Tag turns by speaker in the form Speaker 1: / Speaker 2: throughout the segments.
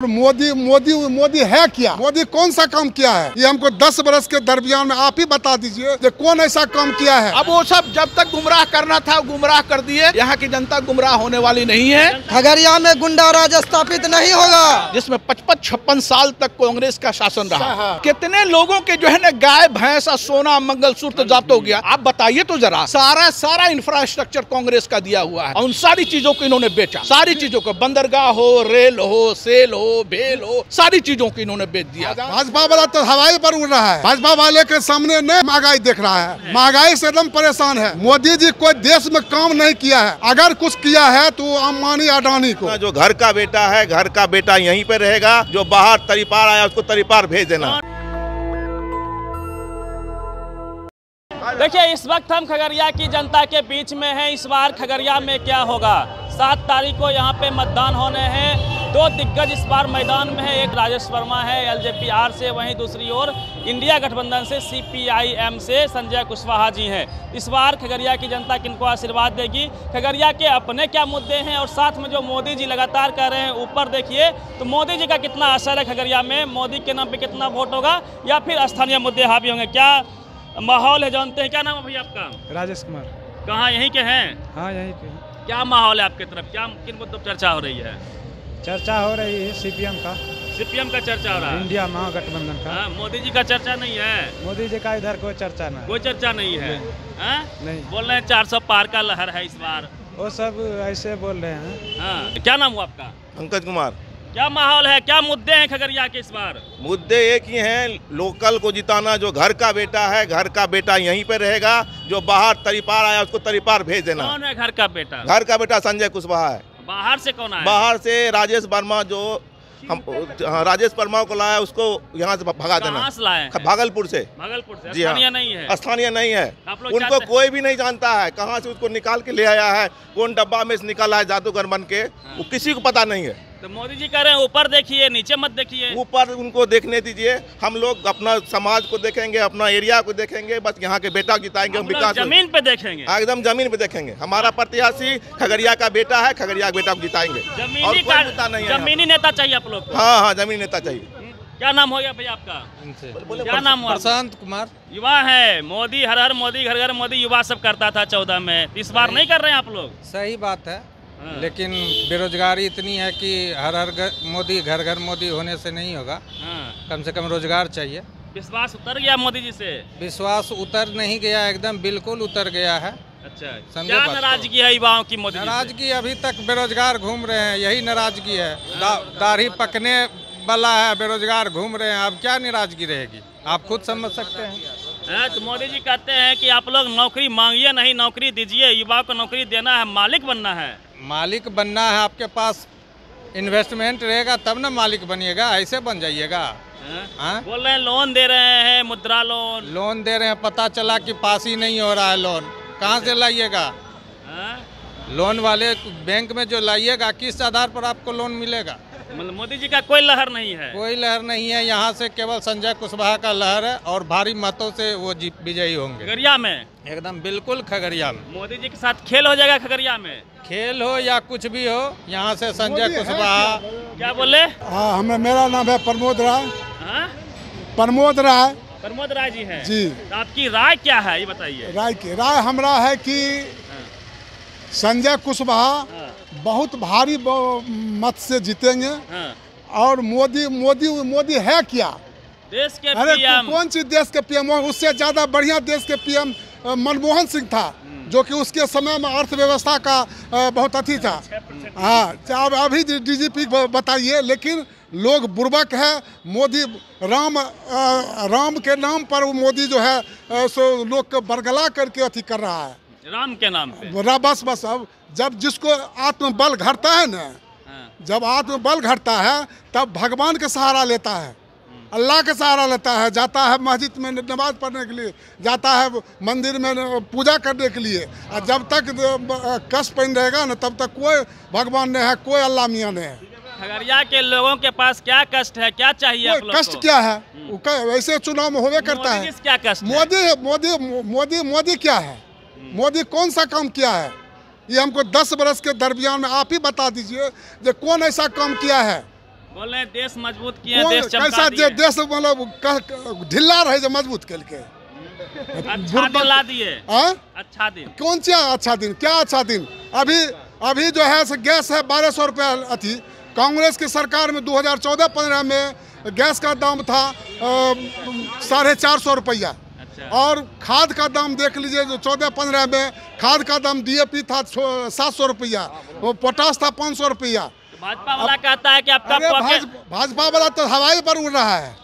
Speaker 1: मोदी मोदी मोदी है क्या? मोदी कौन सा काम किया है? ये हमको दस बरस के दरमियान में आप ही बता दीजिए कि कौन ऐसा काम किया है।
Speaker 2: अब वो सब जब तक गुमराह करना था गुमराह कर दिए। यहाँ की जनता गुमराह होने वाली नहीं है।
Speaker 3: खगड़िया में गुंडा राज स्थापित नहीं होगा।
Speaker 2: जिसमें पचपन छप्पन साल तक कांग्रेस का शासन रहा। कितने लोगों के जो है ना गाय भैंस और सोना मंगलसूत्र जब्त हो गया। आप बताइए तो जरा। सारा सारा इंफ्रास्ट्रक्चर कांग्रेस का दिया हुआ है। उन सारी चीज़ों को इन्होंने बेचा। सारी चीज़ों को बंदरगाह हो रेल हो सेल हो भेल हो सारी चीज़ों को इन्होंने बेच दिया।
Speaker 1: भाजपा वाला तो हवाई पर उड़ रहा है। भाजपा वाले के सामने नहीं महँगाई देख रहा है। महँगाई से एकदम परेशान है। मोदी जी कोई देश में काम नहीं किया है। अगर कुछ किया है तो अंबानी अडानी को।
Speaker 4: जो घर का बेटा है घर का बेटा यहीं पे रहेगा। जो बाहर तरीपार आया उसको तरीपार भेज देना।
Speaker 5: देखिए इस वक्त हम खगड़िया की जनता के बीच में हैं। इस बार खगड़िया में क्या होगा? सात तारीख को यहाँ पे मतदान होने हैं। दो दिग्गज इस बार मैदान में है। एक राजेश वर्मा है एलजेपीआर से वहीं दूसरी ओर इंडिया गठबंधन से सीपीआईएम से संजय कुशवाहा जी हैं। इस बार खगड़िया की जनता किनको आशीर्वाद देगी? खगड़िया के अपने क्या मुद्दे हैं और साथ में जो मोदी जी लगातार कह रहे हैं ऊपर देखिए तो मोदी जी का कितना असर है खगड़िया में? मोदी के नाम पर कितना वोट होगा या फिर स्थानीय मुद्दे हावी होंगे? क्या माहौल है जानते हैं? क्या नाम है भैया आपका?
Speaker 6: राजेश कुमार।
Speaker 5: कहाँ यहीं के हैं?
Speaker 6: हाँ यहीं पे
Speaker 5: क्या माहौल है आपके तरफ़? क्या किन मुद्दों पर चर्चा हो रही है?
Speaker 6: चर्चा हो रही है सीपीएम का।
Speaker 5: सीपीएम का चर्चा हो रहा है?
Speaker 6: इंडिया महागठबंधन का।
Speaker 5: हाँ, मोदी जी का चर्चा नहीं है।
Speaker 6: मोदी जी का इधर कोई चर्चा ना
Speaker 5: कोई चर्चा नहीं है। हाँ?
Speaker 6: नहीं।
Speaker 5: बोल रहे हैं चार सौ पार का लहर है इस बार।
Speaker 6: वो सब ऐसे बोल रहे हैं।
Speaker 5: हाँ क्या नाम हुआ आपका?
Speaker 4: पंकज कुमार।
Speaker 5: क्या माहौल है? क्या मुद्दे हैं खगड़िया के इस बार?
Speaker 4: मुद्दे एक ही हैं लोकल को जिताना जो घर का बेटा है घर का बेटा यहीं पे रहेगा जो बाहर तरीपार आया उसको तरीपार भेज देना।
Speaker 5: कौन है घर का बेटा?
Speaker 4: घर का बेटा संजय कुशवाहा है।
Speaker 5: बाहर से कौन आया?
Speaker 4: बाहर से राजेश वर्मा जो हम हाँ, राजेश वर्मा को लाया उसको यहाँ से भगा देना।
Speaker 5: लाए
Speaker 4: भागलपुर से।
Speaker 5: भागलपुर से।
Speaker 4: जी हाँ।
Speaker 5: नहीं है।
Speaker 4: स्थानीय नहीं है। उनको कोई भी नहीं जानता है कहाँ से उसको निकाल के ले आया है कौन डब्बा में से निकाला है जादूगर बन के वो किसी को पता नहीं है।
Speaker 5: तो मोदी जी कह रहे हैं ऊपर देखिए नीचे मत देखिए।
Speaker 4: ऊपर उनको देखने दीजिए। हम लोग अपना समाज को देखेंगे अपना एरिया को देखेंगे बस यहाँ के बेटा जिताएँगे
Speaker 5: हम
Speaker 4: विकास
Speaker 5: ज़मीन पे देखेंगे।
Speaker 4: हाँ, एकदम ज़मीन पे देखेंगे। हमारा प्रत्याशी खगड़िया का बेटा है खगड़िया का बेटा को जिताएँगे।
Speaker 5: जमीनी
Speaker 4: मुद्दा नहीं
Speaker 5: जमीनी नेता चाहिए आप लोग
Speaker 4: हाँ हाँ ज़मीन नेता चाहिए।
Speaker 5: क्या नाम हो गया भैया आपका? क्या नाम हुआ?
Speaker 6: प्रशांत कुमार।
Speaker 5: युवा है मोदी हर हर मोदी घर घर मोदी युवा सब करता था चौदह में। इस बार नहीं कर रहे हैं आप लोग?
Speaker 7: सही बात हाँ। लेकिन बेरोजगारी इतनी है कि हर हर घर मोदी घर घर मोदी होने से नहीं होगा।
Speaker 5: हाँ।
Speaker 7: कम से कम रोज़गार चाहिए।
Speaker 5: विश्वास उतर गया मोदी जी से?
Speaker 7: विश्वास उतर नहीं गया एकदम बिल्कुल उतर गया है।
Speaker 5: अच्छा। क्या नाराज़गी है युवाओं की मोदी
Speaker 7: नाराज़गी अभी तक बेरोजगार घूम रहे हैं यही नाराज़गी है। दा, दाढ़ी पकने वाला है बेरोजगार घूम रहे हैं। अब क्या नाराज़गी रहेगी? आप खुद समझ सकते हैं।
Speaker 5: हाँ, तो मोदी जी कहते हैं कि आप लोग नौकरी मांगिए नहीं नौकरी दीजिए। युवाओं को नौकरी देना है मालिक बनना है।
Speaker 7: मालिक बनना है आपके पास इन्वेस्टमेंट रहेगा तब ना मालिक बनिएगा ऐसे बन जाइएगा।
Speaker 5: हाँ?
Speaker 7: हाँ?
Speaker 5: बोल रहे हैं लोन दे रहे हैं मुद्रा लोन
Speaker 7: लोन दे रहे हैं पता चला कि पास ही नहीं हो रहा है लोन कहाँ से लाइएगा?
Speaker 5: हाँ?
Speaker 7: लोन वाले बैंक में जो लाइएगा किस आधार पर आपको लोन मिलेगा?
Speaker 5: मतलब मोदी जी का कोई लहर नहीं है।
Speaker 7: कोई लहर नहीं है यहाँ से केवल संजय कुशवाहा का लहर है और भारी मतों से वो जीत विजयी होंगे।
Speaker 5: खगड़िया में।
Speaker 7: एकदम बिल्कुल खगड़िया में
Speaker 5: मोदी जी के साथ खेल हो जाएगा खगड़िया में?
Speaker 7: खेल हो या कुछ भी हो यहाँ से संजय कुशवाहा।
Speaker 5: क्या? बोले?
Speaker 1: हाँ हमें मेरा नाम है प्रमोद राय।
Speaker 5: हाँ?
Speaker 1: प्रमोद राय।
Speaker 5: प्रमोद राय जी हैं।
Speaker 1: जी।
Speaker 5: तो आपकी राय क्या है ये बताइए।
Speaker 1: राय की राय हमरा है कि संजय कुशवाहा
Speaker 5: हाँ,
Speaker 1: बहुत भारी मत से जीतेंगे।
Speaker 5: हाँ।
Speaker 1: और मोदी मोदी मोदी है क्या?
Speaker 5: देश के
Speaker 1: अरे
Speaker 5: पीएम।
Speaker 1: कौन सी देश के पीएम उससे ज़्यादा बढ़िया देश के पीएम मनमोहन सिंह था जो कि उसके समय में अर्थव्यवस्था का बहुत अथी था। हाँ अब अभी डीजीपी बताइए लेकिन लोग बुर्बक है मोदी राम राम के नाम पर वो मोदी जो है सो लोग को बरगला करके अथी कर रहा है।
Speaker 5: राम के नाम पे?
Speaker 1: बस बस अब जब जिसको आत्मबल घटता है ना
Speaker 5: हाँ,
Speaker 1: जब आत्मबल घटता है तब भगवान का सहारा लेता है। अल्लाह का सहारा लेता है जाता है मस्जिद में नमाज़ पढ़ने के लिए जाता है मंदिर में पूजा करने के लिए। और जब तक कष्ट पहन रहेगा ना तब तक कोई भगवान नहीं है कोई अल्लाह मियाँ नहीं है।
Speaker 5: खगड़िया के लोगों के पास क्या कष्ट है क्या चाहिए आप
Speaker 1: कष्ट क्या है? वैसे चुनाव में होवे करता है।
Speaker 5: क्या कष्ट
Speaker 1: मोदी मोदी मोदी मोदी क्या है? मोदी कौन सा काम किया है? ये हमको दस बरस के दरमियान में आप ही बता दीजिए जो कौन ऐसा काम किया है?
Speaker 5: बोल देश मज़बूत किए देश
Speaker 1: कैसा जे देश मतलब क- क- ढिल्ला रहे जो मज़बूत केलके।
Speaker 5: अच्छा दिन ला दिए। अच्छा दिन।
Speaker 1: कौन सा अच्छा दिन? क्या अच्छा दिन? अभी अभी जो है गैस है बारह सौ रुपया अथी। कांग्रेस की सरकार में 2014-15 में गैस का दाम था साढ़े चार सौ रुपया।
Speaker 5: अच्छा।
Speaker 1: और खाद का दाम देख लीजिए जो चौदह पंद्रह में खाद का दाम डीएपी था सात सौ रुपया। पोटास था पाँच सौ रुपया।
Speaker 5: भाजपा वाला कहता है कि आपका पॉकेट
Speaker 1: भाज- भाजपा वाला तो हवाई पर उड़ रहा है।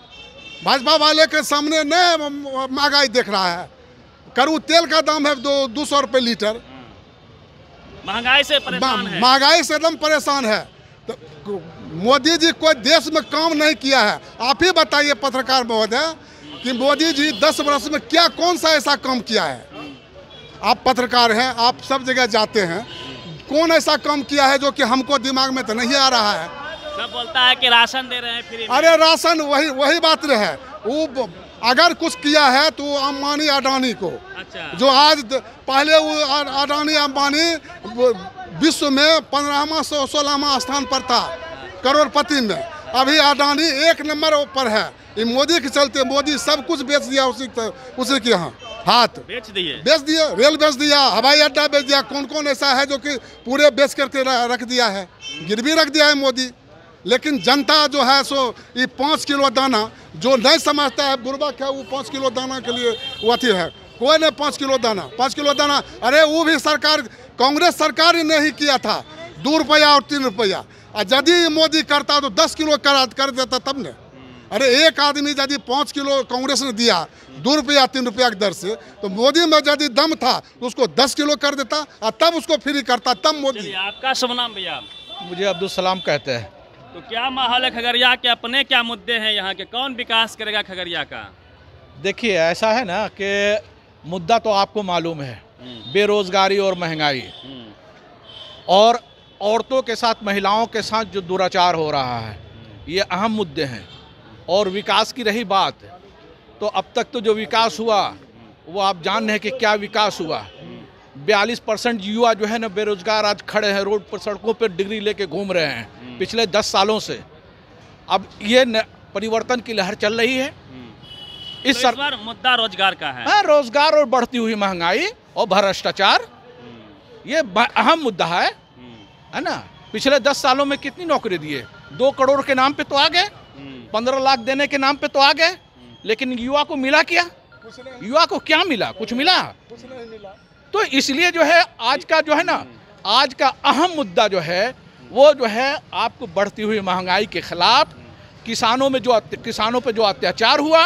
Speaker 1: भाजपा वाले के सामने न महँगाई देख रहा है। करू तेल का दाम है दो दो सौ रुपये लीटर।
Speaker 5: महँगाई से परेशान है।
Speaker 1: महँगाई से एकदम परेशान है। तो मोदी जी कोई देश में काम नहीं किया है। आप ही बताइए पत्रकार महोदय कि मोदी जी दस वर्ष में क्या कौन सा ऐसा काम किया है? आप पत्रकार हैं आप सब जगह जाते हैं। कौन ऐसा काम किया है जो कि हमको दिमाग में तो नहीं आ रहा है?
Speaker 5: सब बोलता है कि राशन दे रहे हैं फ्री
Speaker 1: अरे राशन वही वही बात रहे। वो अगर कुछ किया है तो अम्बानी अडानी को।
Speaker 5: अच्छा।
Speaker 1: जो आज पहले वो अडानी अम्बानी विश्व में पंद्रहवा सौ सोलहवा स्थान पर था करोड़पति में। अभी अडानी एक नंबर पर है। ये मोदी के चलते मोदी सब कुछ बेच दिया उसी उसी के यहाँ। हाथ।
Speaker 5: बेच दिए।
Speaker 1: बेच दिए रेल बेच दिया हवाई अड्डा बेच दिया। कौन कौन ऐसा है जो कि पूरे बेच करके रख दिया है? गिरवी रख दिया है मोदी। लेकिन जनता जो है सो ये पाँच किलो दाना जो नहीं समझता है बुर्बक है वो पाँच किलो दाना के लिए वो अथी है। कोई नहीं पाँच किलो दाना। पाँच किलो दाना अरे वो भी सरकार कांग्रेस सरकार ने ही किया था। दो रुपया और तीन रुपया। और यदि मोदी करता तो दस किलो कर कर देता तब ने। अरे एक आदमी यदि पाँच किलो कांग्रेस ने दिया दो रुपया तीन रुपया की दर से तो मोदी में यदि दम था तो उसको दस किलो कर देता और तब उसको फ्री करता तब मोदी।
Speaker 5: आपका शुभ नाम भैया।
Speaker 2: मुझे अब्दुल सलाम कहते हैं।
Speaker 5: तो क्या माहौल है खगड़िया के? अपने क्या मुद्दे हैं यहाँ के? कौन विकास करेगा खगड़िया का?
Speaker 2: देखिए ऐसा है ना कि मुद्दा तो आपको मालूम है बेरोजगारी और महँगाई। और औरतों के साथ महिलाओं के साथ जो दुराचार हो रहा है ये अहम मुद्दे हैं। और विकास की रही बात। तो अब तक तो जो विकास हुआ वो आप जान रहे हैं कि क्या विकास हुआ। बयालीस परसेंट युवा जो है ना बेरोजगार आज खड़े हैं रोड पर सड़कों पर डिग्री लेके घूम रहे हैं पिछले दस सालों से। अब ये परिवर्तन की लहर चल रही है।
Speaker 5: तो
Speaker 2: इस
Speaker 5: इस
Speaker 2: सर
Speaker 5: बार मुद्दा रोज़गार का है।
Speaker 2: हाँ रोज़गार और बढ़ती हुई महँगाई और भ्रष्टाचार ये अहम मुद्दा है। है ना? पिछले दस सालों में कितनी नौकरी दिए? दो करोड़ के नाम पे तो आ गए। पंद्रह लाख देने के नाम पे तो आ गए लेकिन युवा को मिला क्या? युवा को क्या मिला? कुछ मिला? तो इसलिए जो है आज का जो है ना आज का अहम मुद्दा जो है वो जो है आपको बढ़ती हुई महँगाई के खिलाफ किसानों में जो किसानों पे जो अत्याचार हुआ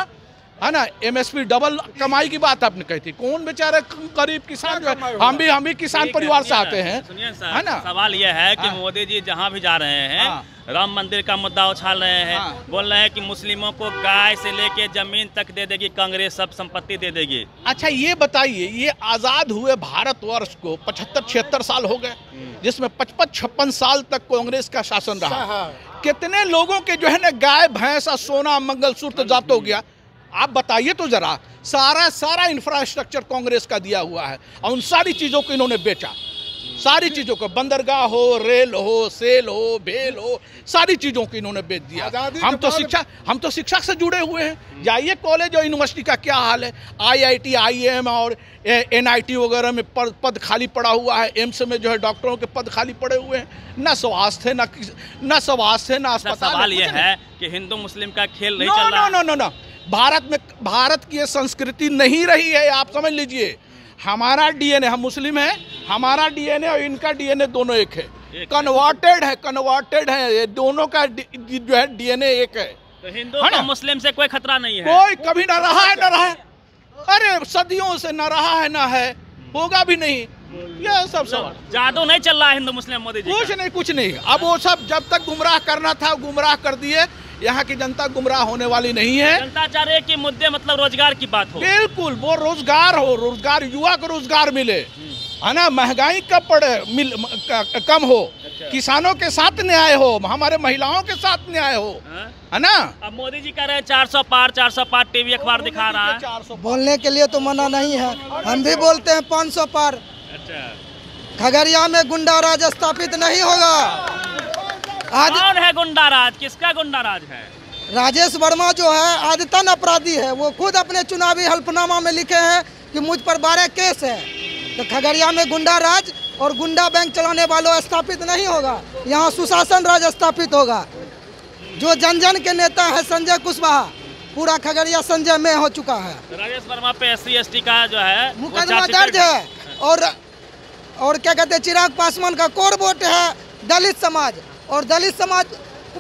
Speaker 2: है ना? एमएसपी डबल कमाई की बात आपने कही थी। कौन बेचारे गरीब किसान जो है? हम भी हम भी किसान परिवार से आते हैं है ना?
Speaker 5: सवाल यह है कि
Speaker 2: हाँ।
Speaker 5: मोदी जी जहाँ भी जा रहे हैं
Speaker 2: हाँ।
Speaker 5: राम मंदिर का मुद्दा उछाल रहे हैं।
Speaker 2: हाँ।
Speaker 5: बोल रहे हैं कि मुस्लिमों को गाय से लेके ज़मीन तक दे देगी कांग्रेस सब संपत्ति दे देगी।
Speaker 2: अच्छा ये बताइए ये आज़ाद हुए भारतवर्ष को पचहत्तर छिहत्तर साल हो गए जिसमें पचपन छप्पन साल तक कांग्रेस का शासन रहा। कितने लोगों के जो है ना गाय भैंस और सोना मंगलसूत्र जब्त हो गया। आप बताइए तो जरा सारा सारा इंफ्रास्ट्रक्चर कांग्रेस का दिया हुआ है और उन सारी चीज़ों को इन्होंने बेचा। सारी चीज़ों को बंदरगाह हो रेल हो सेल हो भेल हो सारी चीज़ों को इन्होंने बेच दिया। हम तो शिक्षा हम तो शिक्षा से जुड़े हुए हैं। जाइए कॉलेज और यूनिवर्सिटी का क्या हाल है? आईआईटी आईएम और एनआईटी वगैरह में पद पद खाली पड़ा हुआ है। एम्स में जो है डॉक्टरों के पद खाली पड़े हुए हैं। न स्वास्थ्य न न स्वास्थ्य न अस्पताल
Speaker 5: सवाल
Speaker 2: कुछ
Speaker 5: यह है कि हिंदू मुस्लिम का खेल नहीं चल रहा
Speaker 2: no no no no Bharat में भारत की ये संस्कृति नहीं रही है आप समझ लीजिए। हमारा डीएनए हम मुस्लिम हैं हमारा डीएनए और इनका डीएनए दोनों एक है। कन्वर्टेड है। कन्वर्टेड है ये दोनों का जो है डीएनए एक है।
Speaker 5: तो हिंदू
Speaker 2: है
Speaker 5: मुस्लिम से कोई खतरा नहीं है।
Speaker 2: कोई कभी ना रहा है ना रहा है। अरे सदियों से ना रहा है ना है होगा भी नहीं। ये सब सब
Speaker 5: जादू नहीं चल रहा है हिंदू मुस्लिम मोदी जी
Speaker 2: कुछ नहीं कुछ नहीं। अब वो सब जब तक गुमराह करना था गुमराह कर दिए यहाँ की जनता गुमराह होने वाली नहीं है।
Speaker 5: जनता चाह रही है कि मुद्दे मतलब रोज़गार की बात हो।
Speaker 2: बिल्कुल वो रोज़गार हो रोज़गार युवा को रोज़गार मिले। है ना महँगाई कब पड़े मिल कम हो? अच्छा। किसानों के साथ न्याय हो हमारे महिलाओं के साथ न्याय हो।
Speaker 5: हाँ?
Speaker 2: है ना?
Speaker 5: अब मोदी जी कह रहे हैं चार सौ पार चार सौ पार टीवी अखबार दिखा रहा है।
Speaker 2: चार सौ
Speaker 3: बोलने के लिए तो मना नहीं है। हम भी बोलते हैं पाँच सौ पार।
Speaker 5: अच्छा।
Speaker 3: खगड़िया में गुंडा राज स्थापित नहीं होगा। आज
Speaker 5: कौन है गुंडा राज किसका गुंडा राज है?
Speaker 3: राजेश वर्मा जो है आदतन अपराधी है। वो खुद अपने चुनावी हल्फनामा में लिखे हैं कि मुझ पर बारह केस है। तो खगड़िया में गुंडा राज और गुंडा बैंक चलाने वालों स्थापित नहीं होगा। यहाँ सुशासन राज स्थापित होगा। जो जन जन के नेता है संजय कुशवाहा पूरा खगड़िया संजय में हो चुका है।
Speaker 5: राजेश वर्मा पे एस सी का जो है
Speaker 3: मुकदमा दर्ज है। और और क्या कहते हैं चिराग पासवान का कोर वोट है दलित समाज। और दलित समाज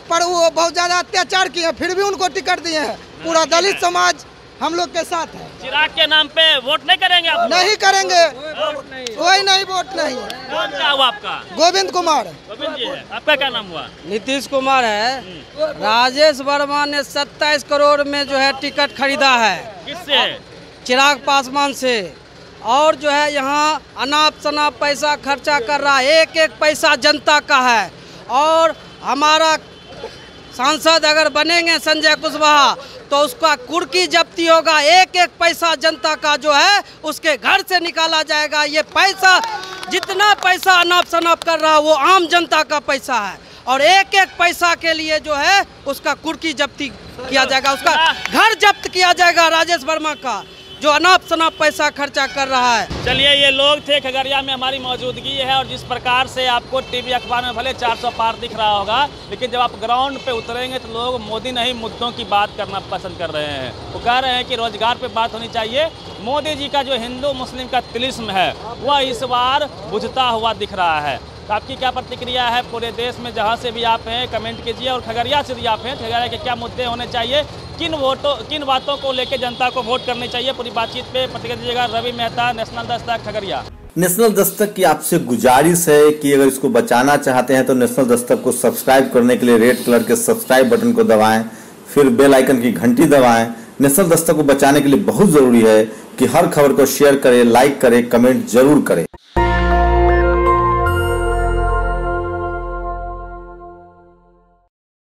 Speaker 3: पर वो बहुत ज़्यादा अत्याचार किए हैं फिर भी उनको टिकट दिए हैं। पूरा दलित समाज हम लोग के साथ है।
Speaker 5: चिराग के नाम पे वोट नहीं करेंगे आप
Speaker 3: नहीं करेंगे। कोई नहीं वोट नहीं।
Speaker 5: कौन क्या हुआ आपका?
Speaker 3: गोविंद कुमार।
Speaker 5: गोविंद जी है आपका क्या नाम हुआ?
Speaker 8: नीतीश कुमार है। राजेश वर्मा ने 27 करोड़ में जो है टिकट खरीदा है।
Speaker 5: किससे?
Speaker 8: चिराग पासवान से। और जो है यहाँ अनाप शनाप पैसा खर्चा कर रहा है। एक एक पैसा जनता का है। और हमारा सांसद अगर बनेंगे संजय कुशवाहा तो उसका कुर्की जब्ती होगा। एक एक पैसा जनता का जो है, उसके घर से निकाला जाएगा। ये पैसा, जितना पैसा अनाप शनाप कर रहा वो आम जनता का पैसा है। और एक एक पैसा के लिए जो है, उसका कुर्की जब्ती किया जाएगा। उसका घर जब्त किया जाएगा राजेश वर्मा का। जो अनाप शनाप पैसा खर्चा कर रहा है।
Speaker 5: चलिए, ये लोग थे खगड़िया में हमारी मौजूदगी है और जिस प्रकार से आपको टीवी अखबार में भले 400 पार दिख रहा होगा, लेकिन जब आप ग्राउंड पे उतरेंगे तो लोग मोदी नहीं, मुद्दों की बात करना पसंद कर रहे हैं। वो कह रहे हैं कि रोज़गार पे बात होनी चाहिए। मोदी जी का जो हिंदू, मुस्लिम का तिलिस्म है, वह इस बार बुझता हुआ दिख रहा है। तो आपकी क्या प्रतिक्रिया है पूरे देश में? जहाँ से भी आप हैं, कमेंट कीजिए और खगड़िया से भी आप हैं, खगड़िया के क्या मुद्दे होने चाहिए? किन वोटों, किन बातों को लेकर जनता को वोट करनी चाहिए? पूरी बातचीत पे प्रतिक्रिया दीजिएगा रवि मेहता, नेशनल दस्तक, खगड़िया।
Speaker 9: नेशनल दस्तक की आपसे गुजारिश है कि अगर इसको बचाना चाहते हैं तो नेशनल दस्तक को सब्सक्राइब करने के लिए रेड कलर के सब्सक्राइब बटन को दबाएँ, फिर बेल आइकन की घंटी दबाएँ। नेशनल दस्तक को बचाने के लिए बहुत ज़रूरी है कि हर खबर को शेयर करें, लाइक करें, कमेंट ज़रूर करें।